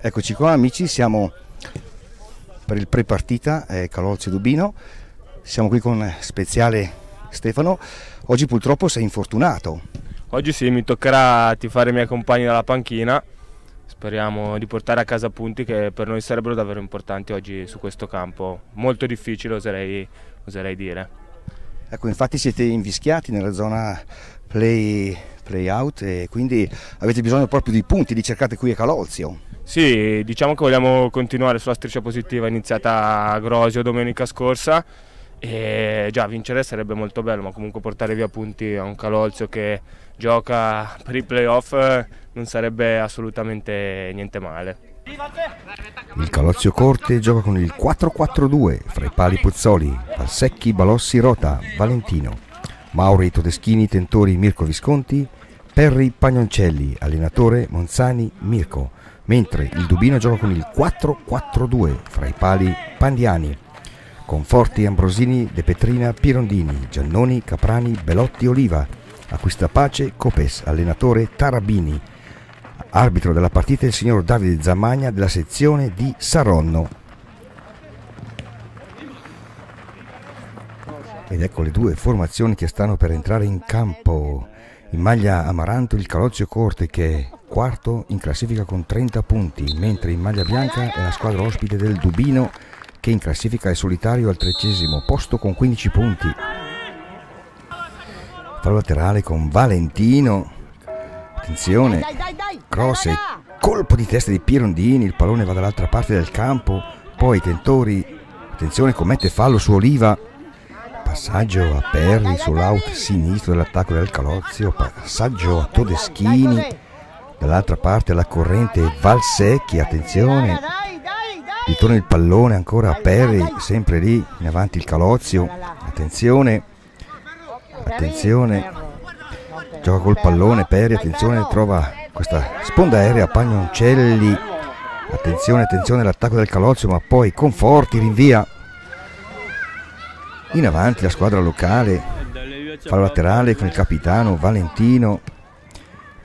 Eccoci qua amici, siamo per il pre-partita eh, Calolzio Dubino, siamo qui con Speziale Stefano, oggi purtroppo sei infortunato. Oggi sì, mi toccherà tifare i miei compagni dalla panchina, speriamo di portare a casa punti che per noi sarebbero davvero importanti oggi su questo campo, molto difficile oserei, oserei dire. Ecco, infatti siete invischiati nella zona play, play out e quindi avete bisogno proprio di punti, li cercate qui a Calolzio. Sì, diciamo che vogliamo continuare sulla striscia positiva iniziata a Grosio domenica scorsa e già vincere sarebbe molto bello, ma comunque portare via punti a un Calolzio che gioca per i playoff non sarebbe assolutamente niente male. Il Calozio Corte gioca con il 4-4-2 fra i pali Puzzoli, Valsecchi, Balossi, Rota, Valentino, Mauri, Todeschini, Tentori, Mirko Visconti, Perri, Pagnoncelli, allenatore Monzani, Mirko mentre il Dubino gioca con il 4-4-2 fra i pali Pandiani, Conforti, Ambrosini, De Petrina, Pirondini, Giannoni, Caprani, Belotti, Oliva, acquista pace Copes, allenatore Tarabini, arbitro della partita il signor Davide Zammagna della sezione di Saronno. Ed ecco le due formazioni che stanno per entrare in campo. In maglia amaranto il Calozio Corte che quarto in classifica con 30 punti, mentre in maglia bianca è la squadra ospite del Dubino che in classifica è solitario al tredicesimo posto con 15 punti. Fallo laterale con Valentino. Attenzione, cross e colpo di testa di Pirondini, il pallone va dall'altra parte del campo, poi Tentori, attenzione commette fallo su Oliva, passaggio a Perri sull'out sinistro dell'attacco del Calozio, passaggio a Todeschini, dall'altra parte la corrente Valsecchi, attenzione, ritorna il pallone ancora a Perri, sempre lì in avanti il Calozio, attenzione, attenzione, gioca col pallone Perri, attenzione, trova questa sponda aerea Pagnoncelli, attenzione, attenzione l'attacco del Calozio, ma poi Conforti rinvia. In avanti la squadra locale, fallo laterale con il capitano Valentino,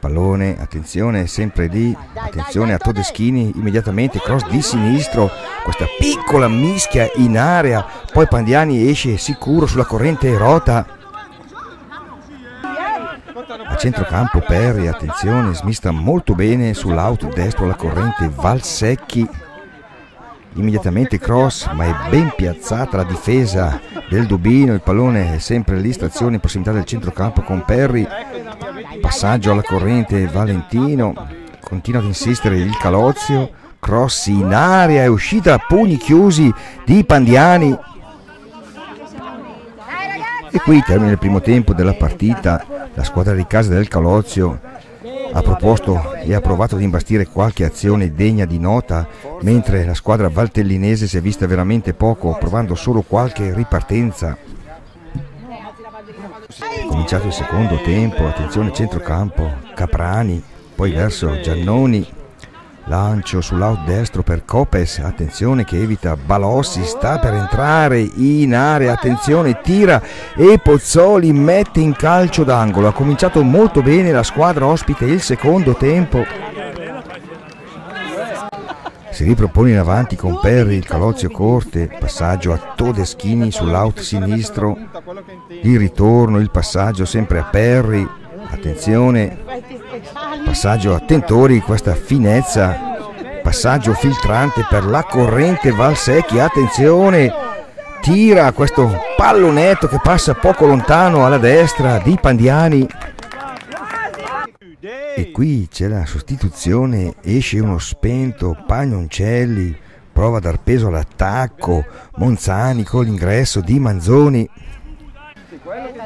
pallone, attenzione, sempre lì, attenzione a Todeschini, immediatamente cross di sinistro, questa piccola mischia in area, poi Pandiani esce sicuro sulla corrente rota. A centrocampo Perri, attenzione, smista molto bene sull'out destro la corrente Valsecchi. Immediatamente cross, ma è ben piazzata la difesa del Dubino, il pallone è sempre lì, stazione in prossimità del centrocampo con Perri passaggio alla corrente Valentino, continua ad insistere il Calozio, cross in aria, è uscita a pugni chiusi di Pandiani. E qui termina il primo tempo della partita, la squadra di casa del Calozio ha proposto e ha provato ad imbastire qualche azione degna di nota, mentre la squadra valtellinese si è vista veramente poco, provando solo qualche ripartenza. Cominciato il secondo tempo, attenzione centrocampo, Caprani, poi verso Giannoni, lancio sull'out destro per Copes, attenzione che evita Balossi, sta per entrare in area, attenzione, tira e Pozzoli mette in calcio d'angolo. Ha cominciato molto bene la squadra ospite il secondo tempo. Si ripropone in avanti con Perri, il Calozio Corte, passaggio a Todeschini sull'out sinistro, il ritorno, il passaggio sempre a Perri, attenzione, passaggio a Tentori, questa finezza, passaggio filtrante per la corrente Valsecchi, attenzione, tira questo pallonetto che passa poco lontano alla destra di Pandiani. E qui c'è la sostituzione, esce uno spento, Pagnoncelli, prova a dar peso all'attacco, Monzani con l'ingresso di Manzoni.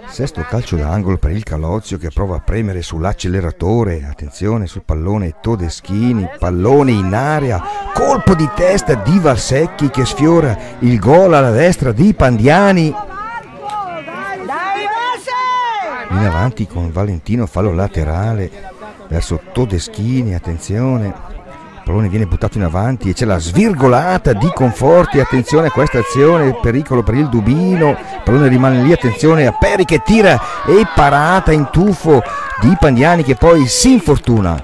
Sesto calcio d'angolo per il Calozio che prova a premere sull'acceleratore, attenzione sul pallone Todeschini, pallone in area, colpo di testa di Valsecchi che sfiora il gol alla destra di Pandiani. In avanti con Valentino fallo laterale, verso Todeschini, attenzione, pallone viene buttato in avanti e c'è la svirgolata di Conforti, attenzione a questa azione, pericolo per il Dubino, il pallone rimane lì, attenzione a Peri che tira e parata in tuffo di Pandiani che poi si infortuna.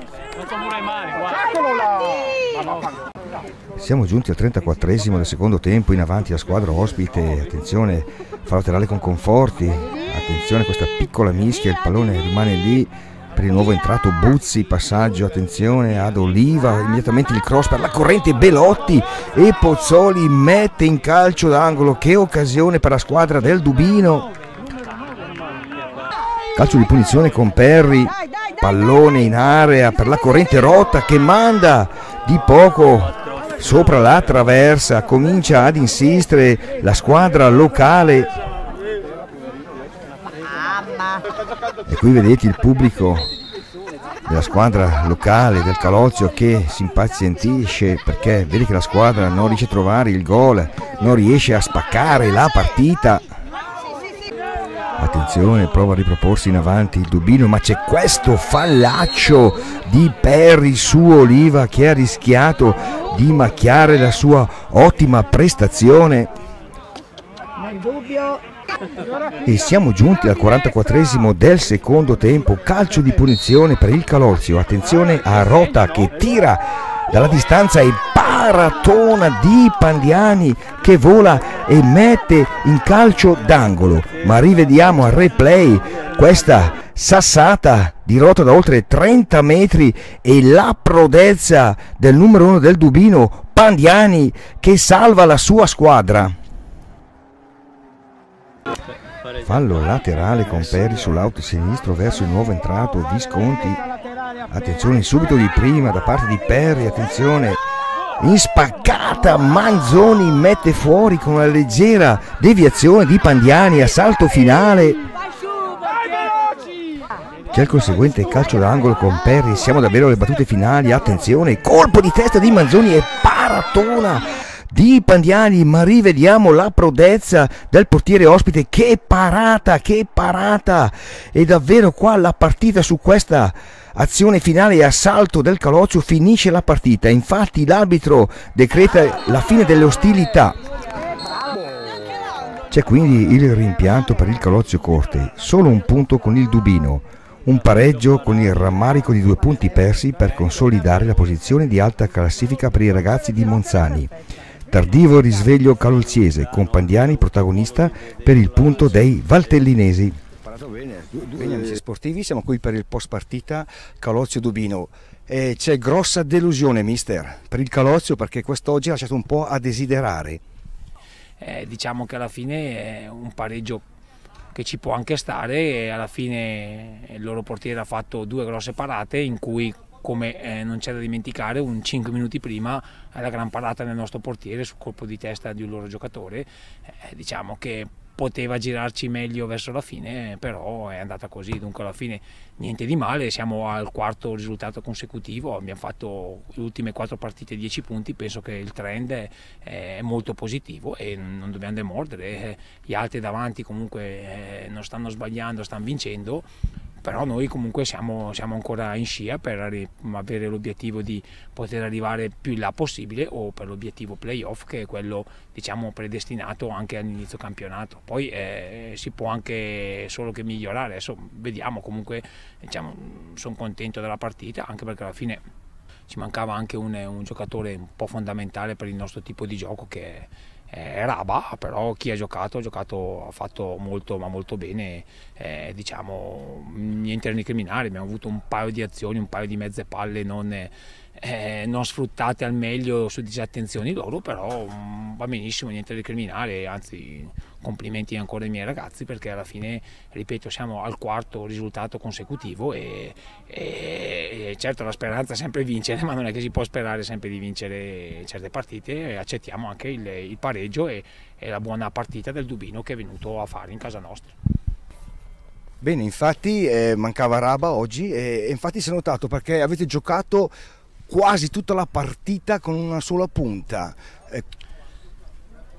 Siamo giunti al 34esimo del secondo tempo, in avanti la squadra ospite, attenzione, fa laterale con Conforti, attenzione questa piccola mischia, il pallone rimane lì per il nuovo entrato Buzzi, passaggio, attenzione ad Oliva, immediatamente il cross per la corrente Belotti e Pozzoli mette in calcio d'angolo, che occasione per la squadra del Dubino. Calcio di punizione con Perri, pallone in area per la corrente rotta che manda di poco sopra la traversa, comincia ad insistere la squadra locale. E qui vedete il pubblico della squadra locale del Calozio che si impazientisce perché vede che la squadra non riesce a trovare il gol, non riesce a spaccare la partita. Attenzione, prova a riproporsi in avanti il Dubino, ma c'è questo fallaccio di Perry su Oliva che ha rischiato di macchiare la sua ottima prestazione. E siamo giunti al 44esimo del secondo tempo, calcio di punizione per il Calozio, attenzione a Rota che tira dalla distanza e paratona di Pandiani che vola e mette in calcio d'angolo. Ma rivediamo al replay questa sassata di rota da oltre 30 metri e la prodezza del numero uno del Dubino, Pandiani, che salva la sua squadra. Fallo laterale con Peri sull'auto sinistro verso il nuovo entrato Visconti. Attenzione subito di prima da parte di Perri, attenzione. In spaccata Manzoni mette fuori con una leggera deviazione di Pandiani a salto finale. C'è il conseguente calcio d'angolo con Perri, siamo davvero alle battute finali, attenzione, colpo di testa di Manzoni e paratona di Pandiani, ma rivediamo la prodezza del portiere ospite, che parata, che parata! E davvero qua la partita su questa azione finale e assalto del Calozio finisce la partita, infatti l'arbitro decreta la fine delle ostilità. C'è quindi il rimpianto per il Calozio Corte, solo un punto con il Dubino, un pareggio con il rammarico di due punti persi per consolidare la posizione di alta classifica per i ragazzi di Monzani. Tardivo risveglio calolziese, con Pandiani protagonista per il punto dei Valtellinesi. Bene. bene amici sportivi, siamo qui per il post partita Calozio Dubino. C'è grossa delusione, mister, per il Calozio perché quest'oggi ha lasciato un po' a desiderare. Eh, diciamo che alla fine è un pareggio che ci può anche stare e alla fine il loro portiere ha fatto due grosse parate in cui come eh, non c'è da dimenticare un 5 minuti prima la gran parata del nostro portiere sul colpo di testa di un loro giocatore eh, diciamo che poteva girarci meglio verso la fine, però è andata così, dunque alla fine niente di male, siamo al quarto risultato consecutivo, abbiamo fatto le ultime quattro partite 10 punti, penso che il trend è, è molto positivo e non dobbiamo demordere, gli altri davanti comunque eh, non stanno sbagliando, stanno vincendo, però noi comunque siamo, siamo ancora in scia per avere l'obiettivo di poter arrivare più in là possibile o per l'obiettivo playoff che è quello diciamo predestinato anche all'inizio campionato. Poi eh, si può anche solo che migliorare. Adesso vediamo comunque diciamo, sono contento della partita anche perché alla fine ci mancava anche un, un giocatore un po' fondamentale per il nostro tipo di gioco che è raba, però chi ha giocato ha giocato, ha fatto molto ma molto bene, eh, diciamo niente da recriminare, abbiamo avuto un paio di azioni, un paio di mezze palle non, eh, non sfruttate al meglio su disattenzioni loro, però um, va benissimo, niente da recriminare, anzi complimenti ancora ai miei ragazzi perché alla fine, ripeto, siamo al quarto risultato consecutivo e, e, e certo la speranza è sempre vincere, ma non è che si può sperare sempre di vincere certe partite, e accettiamo anche il, il pareggio e, e la buona partita del Dubino che è venuto a fare in casa nostra. Bene, infatti eh, mancava Raba oggi e infatti si è notato perché avete giocato quasi tutta la partita con una sola punta. Eh,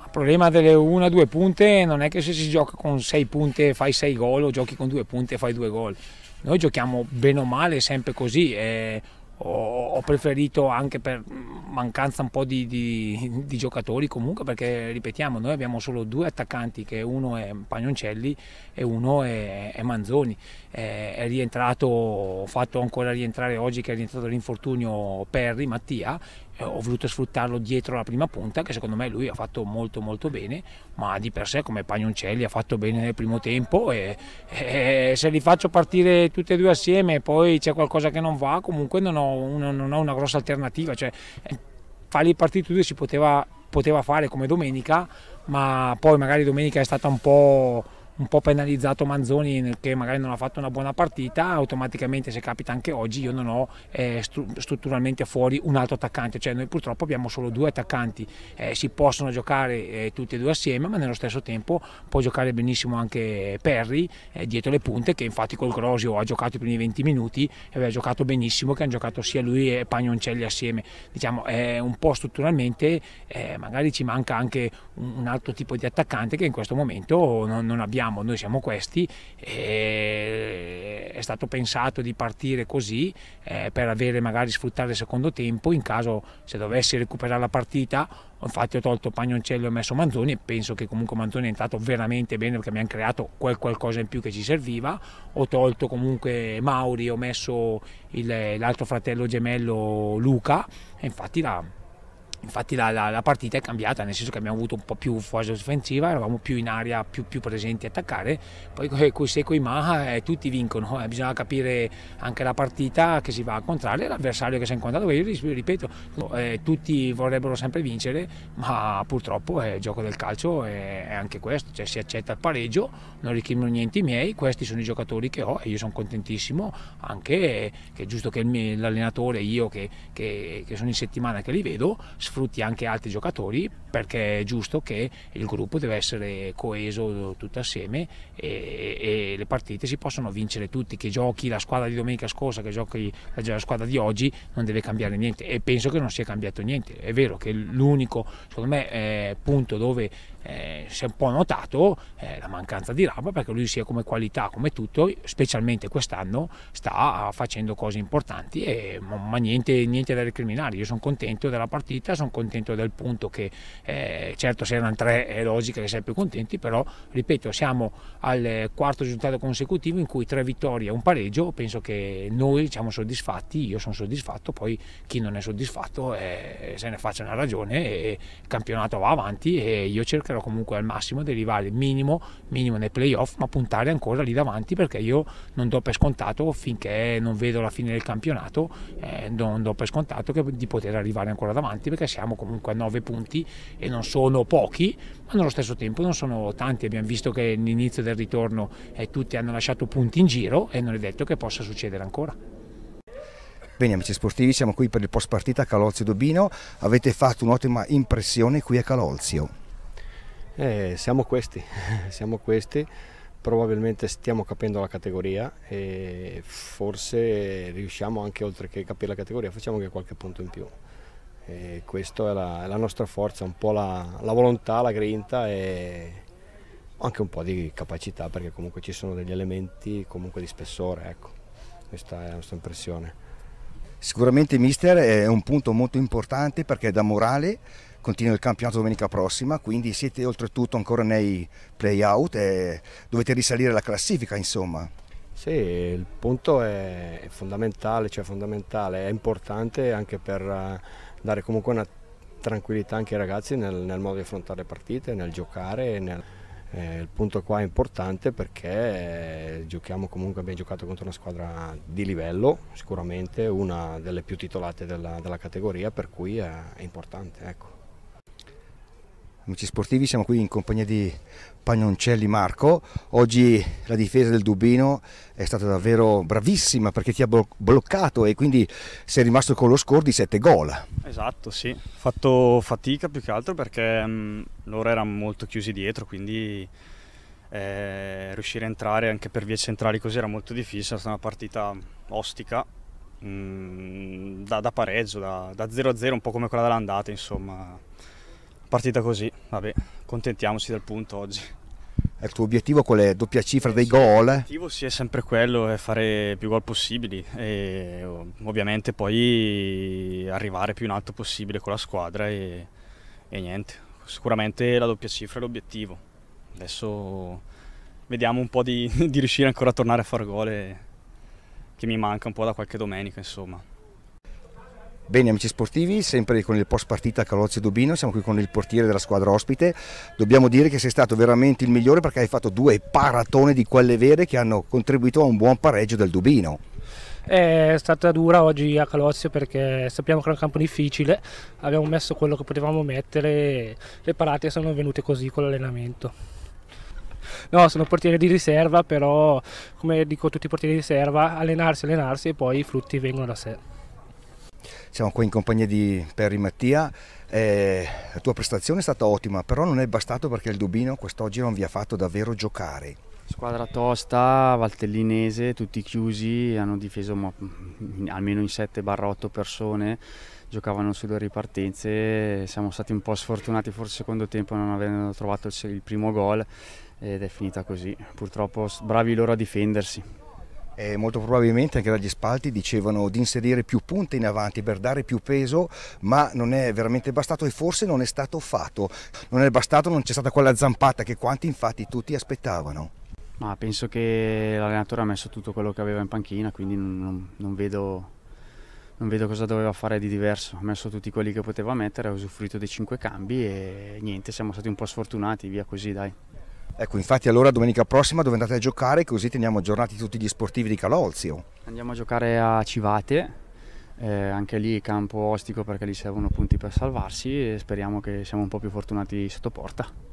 il problema delle una o due punte non è che se si gioca con sei punte fai sei gol o giochi con due punte fai due gol. Noi giochiamo bene o male sempre così. Eh, ho, preferito anche per mancanza un po' di, di, di, giocatori comunque perché ripetiamo noi abbiamo solo due attaccanti che uno è Pagnoncelli e uno è, è Manzoni. È, è rientrato fatto ancora rientrare oggi che è rientrato l'infortunio Perri Mattia ho voluto sfruttarlo dietro la prima punta che secondo me lui ha fatto molto molto bene, ma di per sé come Pagnoncelli ha fatto bene nel primo tempo e, e se li faccio partire tutti e due assieme e poi c'è qualcosa che non va, comunque non ho una, non ho una grossa alternativa, cioè, eh, farli partire tutti e due si poteva, poteva fare come domenica, ma poi magari domenica è stata un po' un po' penalizzato Manzoni che magari non ha fatto una buona partita, automaticamente se capita anche oggi io non ho eh, strutturalmente fuori un altro attaccante, cioè noi purtroppo abbiamo solo due attaccanti, eh, si possono giocare eh, tutti e due assieme ma nello stesso tempo può giocare benissimo anche Perry eh, dietro le punte che infatti col Grosio ha giocato i primi 20 minuti e aveva giocato benissimo che hanno giocato sia lui e Pagnoncelli assieme, diciamo un po' strutturalmente eh, magari ci manca anche un, un, altro tipo di attaccante che in questo momento non, non abbiamo siamo, noi siamo questi, è stato pensato di partire così eh, per avere magari sfruttare il secondo tempo in caso se dovessi recuperare la partita infatti ho tolto Pagnoncello e ho messo Manzoni e penso che comunque Manzoni è entrato veramente bene perché mi hanno creato quel qualcosa in più che ci serviva. Ho tolto comunque Mauri ho messo l'altro fratello gemello Luca e infatti la, Infatti la, la, la, partita è cambiata, nel senso che abbiamo avuto un po' più fase offensiva, eravamo più in aria, più, più presenti a attaccare, poi con i Seco e Maha eh, tutti vincono, eh, bisogna capire anche la partita che si va a incontrare, l'avversario che si è incontrato, io ripeto, eh, tutti vorrebbero sempre vincere, ma purtroppo eh, il gioco del calcio è, è, anche questo, cioè si accetta il pareggio, non richiedono niente i miei, questi sono i giocatori che ho e io sono contentissimo, anche che è giusto che l'allenatore, io che, che, che sono in settimana che li vedo, sfrutti anche altri giocatori perché è giusto che il gruppo deve essere coeso tutto assieme e, e le partite si possono vincere tutti, che giochi la squadra di domenica scorsa, che giochi la squadra di oggi non deve cambiare niente e penso che non sia cambiato niente, è vero che l'unico secondo me eh, punto dove eh, si è un po' notato eh, la mancanza di Raba perché lui sia come qualità, come tutto, specialmente quest'anno sta facendo cose importanti e, ma niente, niente da recriminare, io sono contento della partita, sono contento del punto che eh, certo se erano tre è logico che sei più contenti, però ripeto siamo al quarto risultato consecutivo in cui tre vittorie e un pareggio, penso che noi siamo soddisfatti, io sono soddisfatto, poi chi non è soddisfatto eh, se ne faccia una ragione e il campionato va avanti e io cercherò comunque al massimo di arrivare minimo, minimo nei playoff, ma puntare ancora lì davanti perché io non do per scontato finché non vedo la fine del campionato, eh, non do per scontato che, di poter arrivare ancora davanti perché siamo comunque a 9 punti e non sono pochi, ma nello stesso tempo non sono tanti. Abbiamo visto che all'inizio del ritorno eh, tutti hanno lasciato punti in giro e non è detto che possa succedere ancora. Bene amici sportivi, siamo qui per il post partita Calolzio Dobino, avete fatto un'ottima impressione qui a Calolzio. Eh, siamo questi, siamo questi, probabilmente stiamo capendo la categoria e forse riusciamo anche oltre che capire la categoria, facciamo anche qualche punto in più. E questa è la, è la nostra forza, un po' la, la volontà, la grinta e anche un po' di capacità perché comunque ci sono degli elementi comunque di spessore, ecco. questa è la nostra impressione. Sicuramente mister è un punto molto importante perché da morale continua il campionato domenica prossima, quindi siete oltretutto ancora nei play-out e dovete risalire la classifica insomma. Sì, il punto è fondamentale, cioè fondamentale, è importante anche per dare comunque una tranquillità anche ai ragazzi nel, nel modo di affrontare le partite, nel giocare. Nel, eh, il punto qua è importante perché eh, giochiamo comunque, abbiamo giocato contro una squadra di livello, sicuramente una delle più titolate della, della categoria, per cui è, è importante. Ecco. Amici sportivi, siamo qui in compagnia di Pagnoncelli Marco. Oggi la difesa del Dubino è stata davvero bravissima perché ti ha bloccato e quindi sei rimasto con lo score di 7 gol. Esatto, sì. Ho fatto fatica più che altro perché mh, mm, loro erano molto chiusi dietro, quindi eh, riuscire a entrare anche per vie centrali così era molto difficile. È stata una partita ostica, mm, da, da, pareggio, da, da 0-0, un po' come quella dell'andata, insomma partita così, vabbè, contentiamoci del punto oggi. Il tuo obiettivo qual è? Doppia cifra dei gol? L'obiettivo sì è sempre quello, è fare più gol possibili e ovviamente poi arrivare più in alto possibile con la squadra e, e niente, sicuramente la doppia cifra è l'obiettivo. Adesso vediamo un po' di, di riuscire ancora a tornare a fare gol che mi manca un po' da qualche domenica insomma. Bene amici sportivi, sempre con il post partita Calozzi Dubino, siamo qui con il portiere della squadra ospite, dobbiamo dire che sei stato veramente il migliore perché hai fatto due paratone di quelle vere che hanno contribuito a un buon pareggio del Dubino. È stata dura oggi a Calozio perché sappiamo che è un campo difficile, abbiamo messo quello che potevamo mettere, le parate sono venute così con l'allenamento. No, sono portiere di riserva, però come dico tutti i portieri di riserva, allenarsi, allenarsi e poi i frutti vengono da sé. Siamo qui in compagnia di Perry Mattia. Eh, la tua prestazione è stata ottima, però non è bastato perché il Dubino quest'oggi non vi ha fatto davvero giocare. Squadra tosta, valtellinese, tutti chiusi, hanno difeso ma, almeno in 7-8 persone, giocavano sulle ripartenze, siamo stati un po' sfortunati forse il secondo tempo non avendo trovato il primo gol ed è finita così. Purtroppo bravi loro a difendersi eh, molto probabilmente anche dagli spalti dicevano di inserire più punte in avanti per dare più peso, ma non è veramente bastato e forse non è stato fatto. Non è bastato, non c'è stata quella zampata che quanti infatti tutti aspettavano. Ma penso che l'allenatore ha messo tutto quello che aveva in panchina, quindi non, non, vedo, non vedo cosa doveva fare di diverso. Ha messo tutti quelli che poteva mettere, ha usufruito dei cinque cambi e niente, siamo stati un po' sfortunati, via così dai. Ecco, infatti allora domenica prossima dove andate a giocare così teniamo aggiornati tutti gli sportivi di Calolzio. Andiamo a giocare a Civate, eh, anche lì campo ostico perché lì servono punti per salvarsi e speriamo che siamo un po' più fortunati sotto porta.